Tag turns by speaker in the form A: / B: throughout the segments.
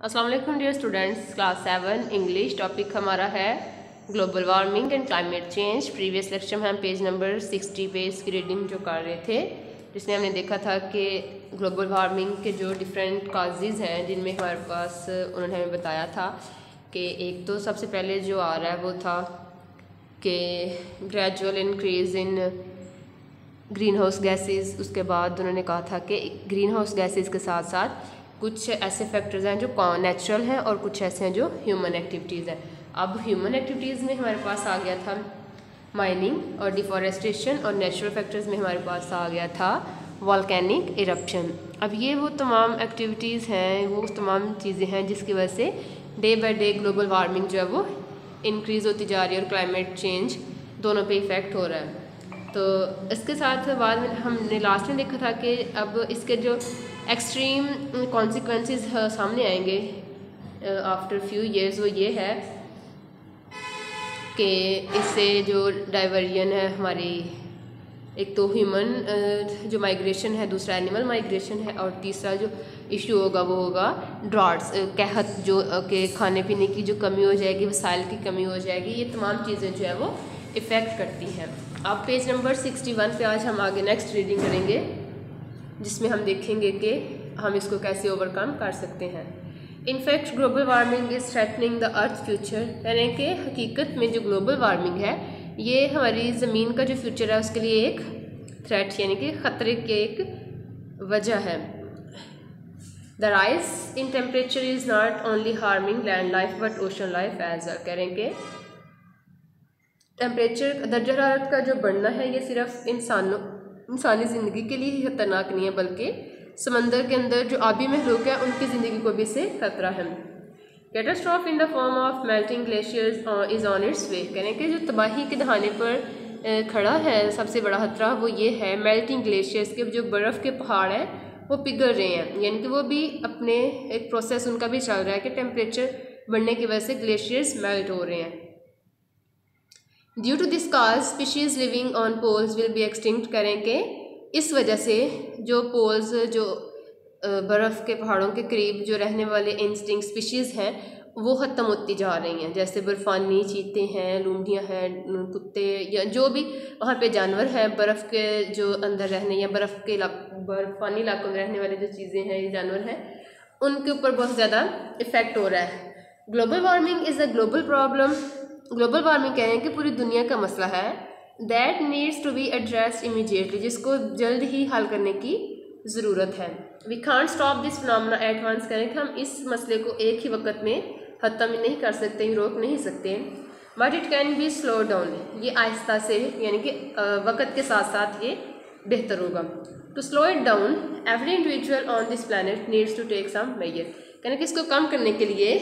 A: अस्सलाम वालेकुम dear students class seven English topic हमारा है global warming and climate change previous lecture में हम पेज नंबर सिक्सटी पे इसकी रीडिंग जो कर रहे थे, जिसमें हमने देखा था कि ग्लोबल वार्मिंग के जो डिफरेंट काजेज़ हैं, जिनमें हमारे पास उन्होंने हमें बताया था कि एक तो सबसे पहले जो आ रहा है वो था कि gradual increase in greenhouse gases उसके बाद उन्होंने कहा था कि ग्रीन हाउस गैसेस के साथ साथ कुछ ऐसे फैक्टर्स हैं जो नेचुरल हैं और कुछ ऐसे हैं जो ह्यूमन एक्टिविटीज़ हैं। अब ह्यूमन एक्टिविटीज़ में हमारे पास आ गया था माइनिंग और डिफॉरेस्टेशन और नेचुरल फैक्टर्स में हमारे पास आ गया था वॉलकैनिक इरप्शन अब ये वो तमाम एक्टिविटीज़ हैं, वो तमाम चीज़ें हैं जिसकी वजह से day by day global warming जो है वो इंक्रीज़ होती जा रही है और क्लाइमेट चेंज दोनों पे इफ़ेक्ट हो रहा है। तो इसके साथ बाद में हमने लास्ट में देखा था कि अब इसके जो एक्सट्रीम कॉन्सिक्वेंसेस सामने आएँगे आफ्टर फ्यू इयर्स वो ये है कि इससे जो डाइवर्जन है हमारी, एक तो ह्यूमन जो माइग्रेशन है, दूसरा एनिमल माइग्रेशन है और तीसरा जो इशू होगा वो होगा ड्रॉट्स कहत जो के खाने पीने की जो कमी हो जाएगी वसाइल की कमी हो जाएगी, ये तमाम चीज़ें जो है वो इफ़ेक्ट करती हैं। अब पेज नंबर सिक्सटी वन पर आज हम आगे नेक्स्ट रीडिंग करेंगे, जिसमें हम देखेंगे कि हम इसको कैसे ओवरकम कर सकते हैं। In fact global warming is threatening the earth future यानी कि हकीकत में जो ग्लोबल वार्मिंग है, ये हमारी ज़मीन का जो फ्यूचर है, उसके लिए एक थ्रेट यानी कि ख़तरे के एक वजह है। The rise in temperature is not only harming land life but ocean life as कह रहे हैं कि टेम्परेचर दर्जा हरारत का जो बढ़ना है, ये सिर्फ़ इंसानों, इंसानी ज़िंदगी के लिए ही खतरनाक नहीं है, बल्कि समंदर के अंदर जो आबी में महलूक है, उनकी ज़िंदगी को भी इसे खतरा है। Catastrophe in the form of melting glaciers is on its way कहने के जो तबाही के दहाने पर खड़ा है, सबसे बड़ा खतरा वो ये है मेल्टिंग ग्लेशियर्स के जो बर्फ़ के पहाड़ हैं, वो पिघल रहे हैं। यानी कि वो भी अपने एक प्रोसेस उनका भी चल रहा है कि टेम्परेचर बढ़ने की वजह से ग्लेशियर्स मेल्ट हो रहे हैं। Due to this cause species living on poles will be extinct करें कि इस वजह से जो पोल्स जो बर्फ़ के पहाड़ों के करीब जो रहने वाले इंस्टिंग स्पीशीज़ हैं, वो ख़त्म होती जा रही हैं। जैसे बर्फ़ानी चीते हैं, लूंडियाँ हैं, कुत्ते या जो भी वहाँ पे जानवर हैं, बर्फ़ के जो अंदर रहने या बर्फ़ के बर्फ़ानी इलाकों में रहने वाले जो चीज़ें हैं, ये जानवर हैं, उनके ऊपर बहुत ज़्यादा इफ़ेक्ट हो रहा है। Global warming is a global problem global warming कह रहे हैं कि पूरी दुनिया का मसला है। That needs to be address immediately जिसको जल्द ही हल करने की ज़रूरत है। We can stop this phenomena at once करें कि हम इस मसले को एक ही वक्त में ख़त्म नहीं कर सकते, रोक नहीं सकते। But it can be slow down ये आहिस्ता से, यानी कि वक्त के साथ साथ ये बेहतर होगा। To slow it down every individual on this planet needs to take some measure यानी कि इसको कम करने के लिए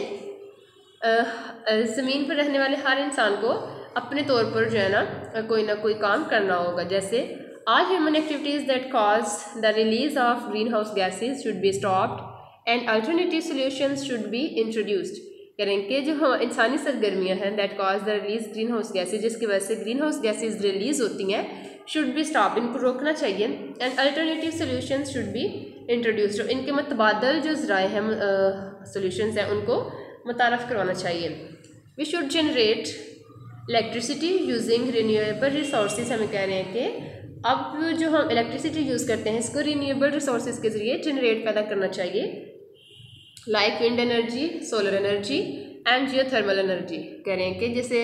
A: ज़मीन पर रहने वाले हर इंसान को अपने तौर पर जो है ना कोई ना कोई काम करना होगा। जैसे all human activities that cause the release of greenhouse gases should be stopped and alternative solutions should be introduced करेंगे जो हम इंसानी सरगर्मियाँ हैं that cause the release greenhouse gases जिसकी वजह से ग्रीन हाउस गैसेज रिलीज़ होती हैं शुड बी स्टॉप इनको रोकना चाहिए and alternative solution should be introduced इनके मतबादल जो ज़राए हैं सोल्यूशंस हैं, उनको मुतारफ़ करवाना चाहिए। We should generate electricity using renewable resource हमें कह रहे हैं कि अब जो हम इलेक्ट्रिसिटी यूज़ करते हैं, इसको रीन्यूएबल रिसोर्स के ज़रिए जनरेट पैदा करना चाहिए। Like wind energy solar energy and geothermal energy कह रहे हैं कि जैसे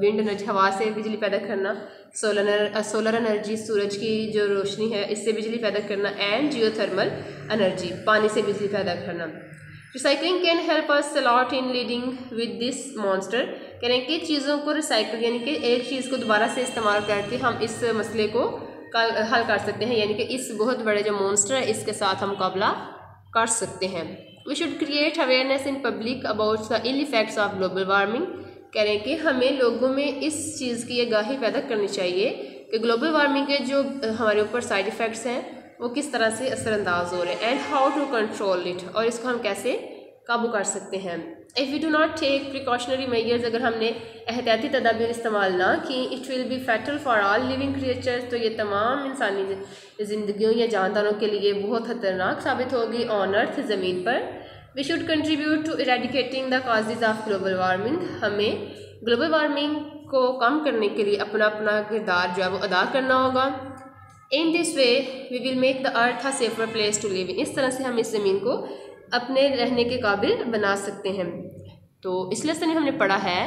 A: विंड एनर्जी हवा से बिजली पैदा करना सोलर सोलर एनर्जी सूरज की जो रोशनी है, इससे बिजली पैदा करना एंड जियो थर्मल एनर्जी पानी से बिजली पैदा करना। Recycling can help us a lot in leading with this monster कह रहे हैं कि चीज़ों को रिसाइकल यानी कि एक चीज़ को दोबारा से इस्तेमाल करके हम इस मसले को हल कर सकते हैं, यानी कि इस बहुत बड़े जो मॉन्स्टर है, इसके साथ हम मुकाबला कर सकते हैं। We should create awareness in public about the ill effects of global warming कह रहे हैं कि हमें लोगों में इस चीज़ की आगाही पैदा करनी चाहिए कि ग्लोबल वार्मिंग के जो हमारे ऊपर साइड इफ़ेक्ट्स हैं वो किस तरह से असरअंदाज हो रहे हैं and how to control it और इसको हम कैसे काबू कर सकते हैं। If we do not take precautionary measures अगर हमने एहतियाती तदाबीर इस्तेमाल ना की it will be fatal for all living creatures तो ये तमाम इंसानी ज़िंदगियों या जानदारों के लिए बहुत ख़तरनाक साबित होगी। ऑन अर्थ ज़मीन पर we should contribute to eradicating the causes of global warming हमें ग्लोबल वार्मिंग को कम करने के लिए अपना अपना किरदार जो है वो अदा करना होगा। In this way we will make the earth a safer place to live इस तरह से हम इस ज़मीन को अपने रहने के काबिल बना सकते हैं। तो इस लेसन में हमने पढ़ा है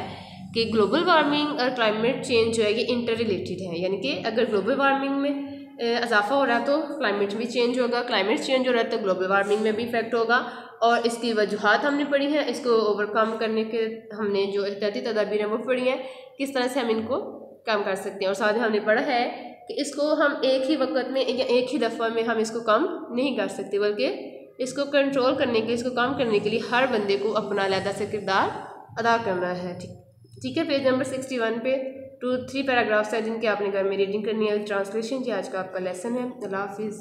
A: कि ग्लोबल वार्मिंग और क्लाइमेट चेंज जो है, ये इंटर रिलेटेड है। यानी कि अगर ग्लोबल वार्मिंग में इजाफा हो रहा है तो क्लाइमेट भी चेंज होगा क्लाइमेट चेंज हो रहा है तो ग्लोबल वार्मिंग में भी इफ़ेक्ट होगा। और इसकी वजूहत हमने पढ़ी हैं, इसको ओवरकम करने के हमने जो एहतियाती तदाबीर हैं वो पढ़ी हैं, किस तरह से हम इनको कम कर सकते हैं। और साथ ही हमने पढ़ा है कि इसको हम एक ही वक्त में या एक ही दफ़ा में हम इसको कम नहीं कर सकते, बल्कि इसको कंट्रोल करने के, इसको कम करने के लिए हर बंदे को अपना लहदा से किरदार अदा करना है, ठीक। ठीक है पेज नंबर सिक्सटी वन पे टू थ्री पैराग्राफ्स हैं जिनके आपने घर में रीडिंग करनी है। ट्रांसलेशन जी, आज का आपका लेसन है। अल्लाह हाफिज़।